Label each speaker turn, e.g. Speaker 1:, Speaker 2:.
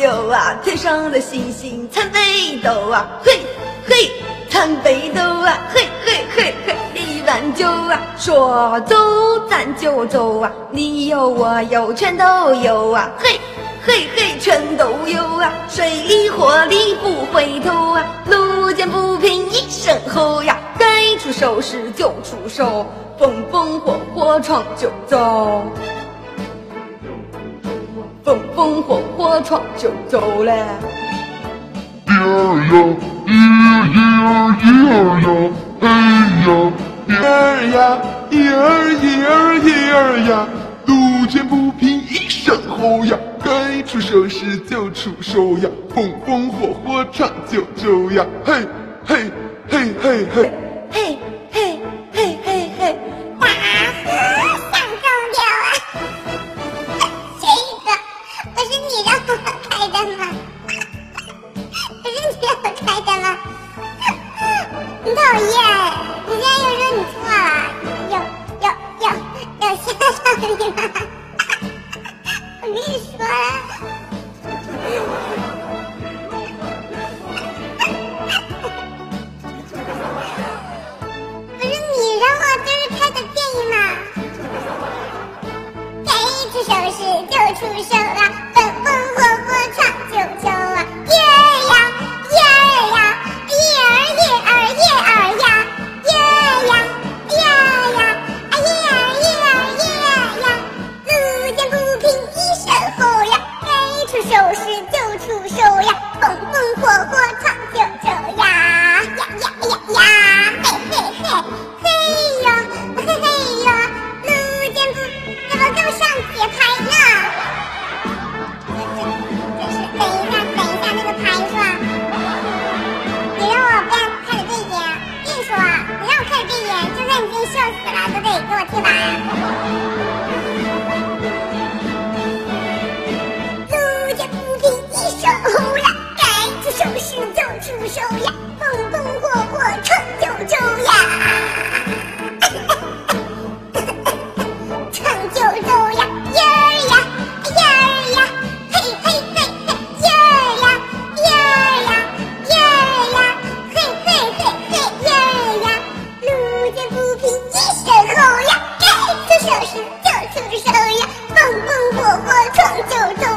Speaker 1: 牛啊，天上的星星参北斗啊，嘿嘿，参北斗啊，嘿嘿嘿嘿，一碗酒啊，说走咱就走啊，你有我有全都有啊，嘿嘿嘿，全都有啊，水里火里不回头啊，路见不平一声吼呀，该出手时就出手，风风火火闯九州。风风火火闯九州嘞！
Speaker 2: 一儿呀，一儿一儿呀，嘿呀，一儿呀，一儿一儿一儿呀，路见不平一声吼呀，该出手时就出手呀，风风火火闯九州呀，嘿嘿嘿嘿嘿
Speaker 1: 嘿。
Speaker 3: 你让我开的吗？不是你让我开的吗？你讨厌！我现在又说你错了，有有有要吓到你吗？我跟你说了，不是你让我就是开的电影吗？该出手时就出手了。收拾就出手呀，风风火火闯九州呀，呀呀呀呀，嘿嘿嘿嘿哟，嘿嘿哟，陆贞子怎么这么上节拍呢？出手呀，风风火火闯九州呀！哈哈哈哈哈！闯九州呀，儿呀，儿呀，嘿嘿嘿嘿，儿呀，儿呀，儿呀，嘿嘿嘿嘿，儿呀！路见不平一声吼呀，该出手时就出手呀，风风火火闯九州。